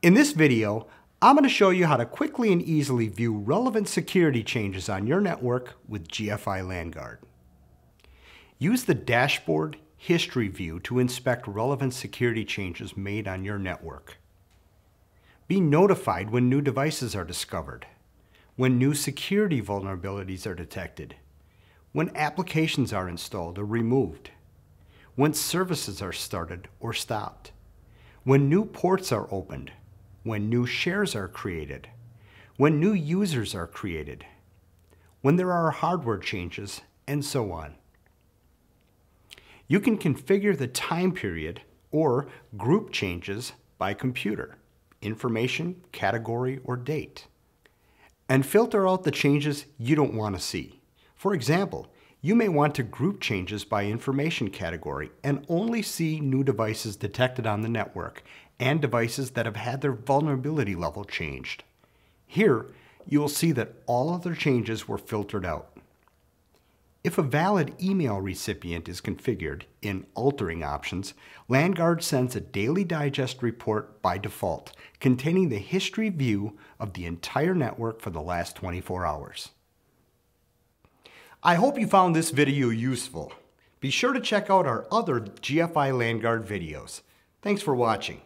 In this video, I'm going to show you how to quickly and easily view relevant security changes on your network with GFI LanGuard. Use the Dashboard History view to inspect relevant security changes made on your network. Be notified when new devices are discovered, when new security vulnerabilities are detected, when applications are installed or removed, when services are started or stopped, when new ports are opened, when new shares are created, when new users are created, when there are hardware changes, and so on. You can configure the time period or group changes by computer, information, category, or date, and filter out the changes you don't want to see. For example, you may want to group changes by information category and only see new devices detected on the network and devices that have had their vulnerability level changed. Here, you will see that all other changes were filtered out. If a valid email recipient is configured in Alerting Options, LanGuard sends a daily digest report by default containing the history view of the entire network for the last 24 hours. I hope you found this video useful. Be sure to check out our other GFI LanGuard videos. Thanks for watching.